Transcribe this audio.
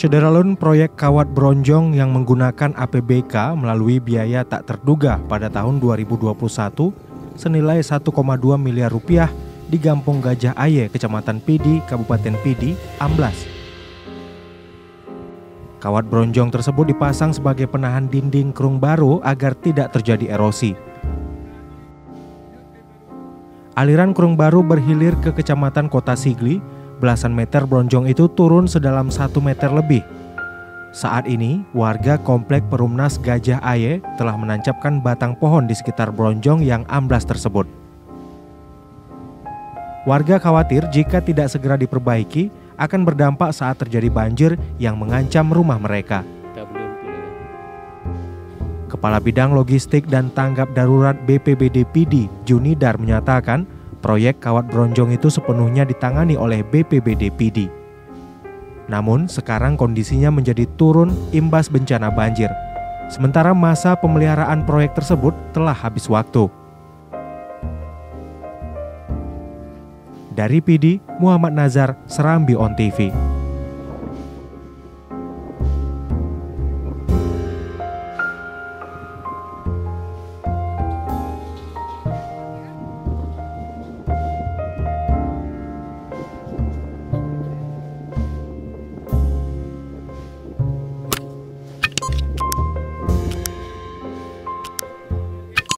Sederalun proyek kawat bronjong yang menggunakan APBK melalui biaya tak terduga pada tahun 2021 senilai 1,2 miliar rupiah di Gampung Gajah Aye, Kecamatan Pidi, Kabupaten Pidi, amblas. Kawat bronjong tersebut dipasang sebagai penahan dinding kerung baru agar tidak terjadi erosi. Aliran kerung baru berhilir ke Kecamatan Kota Sigli belasan meter bronjong itu turun sedalam satu meter lebih. Saat ini, warga komplek Perumnas Gajah Aye telah menancapkan batang pohon di sekitar bronjong yang amblas tersebut. Warga khawatir jika tidak segera diperbaiki akan berdampak saat terjadi banjir yang mengancam rumah mereka. Kepala Bidang Logistik dan Tanggap Darurat BPBD PD, Junidar menyatakan, Proyek kawat bronjong itu sepenuhnya ditangani oleh BPBD PD. Namun sekarang kondisinya menjadi turun imbas bencana banjir. Sementara masa pemeliharaan proyek tersebut telah habis waktu. Dari PD, Muhammad Nazar, Serambi On TV.